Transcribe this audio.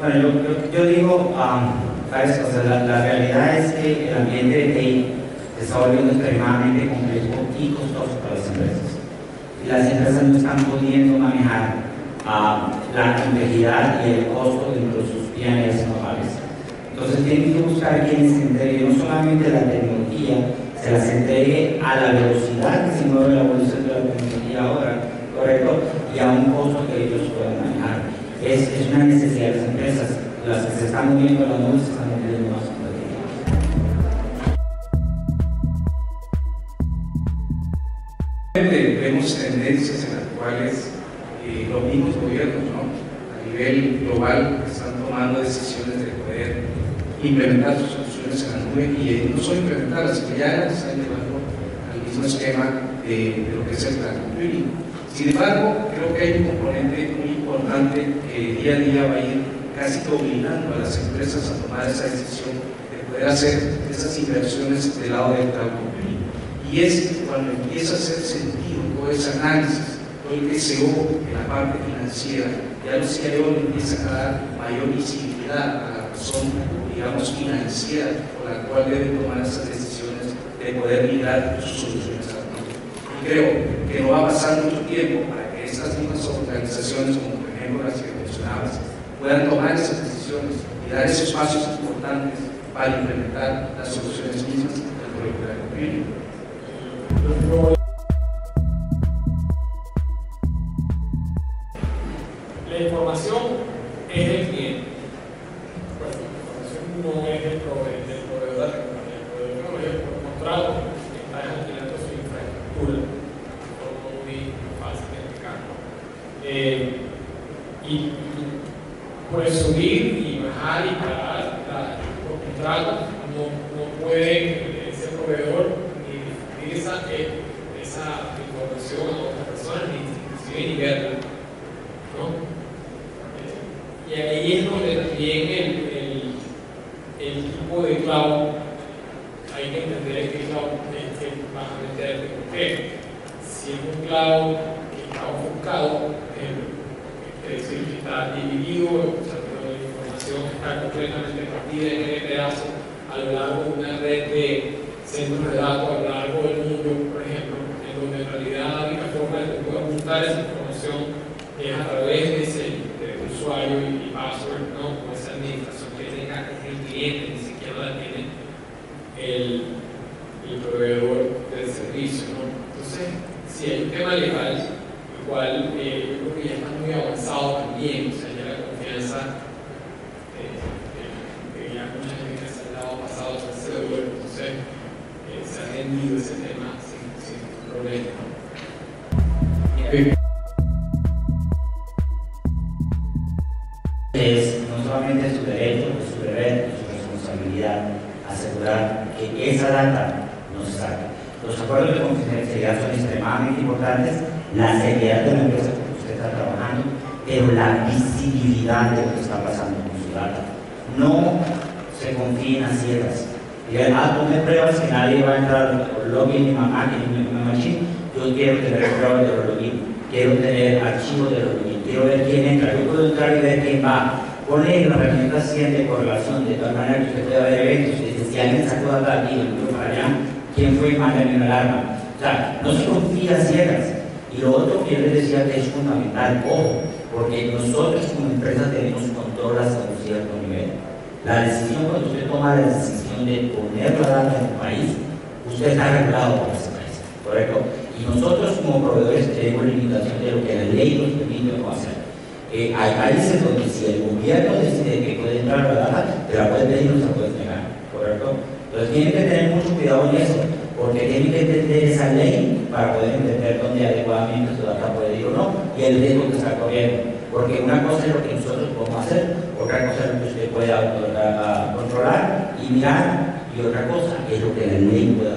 Bueno, yo, yo, yo digo, um, ¿sabes? La, realidad es que el ambiente de TI está volviendo extremadamente complejo y costoso para las empresas. Y las empresas no están pudiendo manejar la complejidad y el costo dentro de sus bienes normales. Entonces tienen que buscar quienes se entregue no solamente la tecnología, se las entregue a la velocidad que se mueve la evolución de la tecnología ahora, ¿correcto? Y a un costo que ellos puedan manejar. Es, una necesidad de las empresas. Las que se están moviendo las nubes se están moviendo más Vemos tendencias en las cuales eh, los mismos gobiernos ¿no? a nivel global están tomando decisiones de poder implementar sus soluciones en la nube y eh, no solo implementarlas, sino ya están llevando al mismo esquema de, de, lo que es el cloud computing. Sin embargo, creo que hay un componente muy importante que día a día va a ir casi que obligando a las empresas a tomar esa decisión de poder hacer esas inversiones del lado del computing. Y es cuando empieza a hacer sentido todo ese análisis, todo el SEO en la parte financiera, ya los CIO le empiezan a dar mayor visibilidad a la razón, digamos, financiera por la cual deben tomar esas decisiones de poder mirar sus soluciones Creo que no va a pasar mucho tiempo para que estas mismas organizaciones, como por ejemplo las que mencionabas, puedan tomar esas decisiones y dar esos pasos importantes para implementar las soluciones mismas del proyecto de computing. La información es cliente. Pues la información no es del proveedor, del proveedor de la compañía. El proveedor de por contrato está alquilando su infraestructura. Todo muy fácil de explicar. Eh, y, y puedes subir y bajar y pagar la, por contrato. No, no puede ese proveedor ni esa, esa información a otras personas, ni inclusive ni verla. ¿no? Y ahí es donde también el, el, tipo de cloud, hay que entender qué cloud es que vas a meter, porque si es un cloud que está ofuscado, está dividido, o sea, la información está completamente partida en el pedazo a lo largo de una red de centros de datos a lo largo del mundo, por ejemplo, en donde en realidad la única forma de que pueda juntar esa información es a través de ese de usuario y password, ¿no? o esa administración que tenga el cliente, ni siquiera la tiene el, el proveedor del servicio. ¿no? Entonces, si hay un tema legal, igual eh, yo creo que ya está muy avanzado también, o sea, ya la confianza, eh, eh, ya mucha gente se ha dado pasado a ese devuelve, entonces se ha vendido ese tema sin, sin problema. Es no solamente su derecho, es su deber, es su responsabilidad asegurar que esa data no se saque. Los acuerdos de confidencialidad son extremadamente importantes, la seriedad de la empresa que usted está trabajando, pero la visibilidad de lo que está pasando con su data. No se confíen a ciegas. Digan, ah, pruebas que nadie va a entrar por login en mamá, en mi machine. Yo quiero tener pruebas de login, quiero tener archivos de login, quiero ver quién entra. Yo puedo entrar y ver quién va. Poner la herramienta 100 de correlación de tal manera que usted pueda ver eventos. Si alguien sacó aquí, lo quién fue y mándame una alarma. O sea, no se confía a ciegas. Y lo otro que yo les decía que es fundamental, ojo, porque nosotros como empresa tenemos control hasta un cierto nivel. La decisión, cuando usted toma la decisión de poner la data en el país, usted está regulado por ese país, ¿correcto? Y nosotros como proveedores tenemos limitación de lo que la ley nos permite no hacer. Eh, hay países donde si el gobierno decide que puede entrar la data, te la puede pedir y no se la puede negar, ¿correcto? Entonces tienen que tener cuidado en eso, porque tienen que entender esa ley para poder entender dónde adecuadamente su data puede ir o no, y el riesgo que está corriendo. Porque una cosa es lo que nosotros podemos hacer, otra cosa es lo que usted puede controlar y mirar, y otra cosa es lo que la ley puede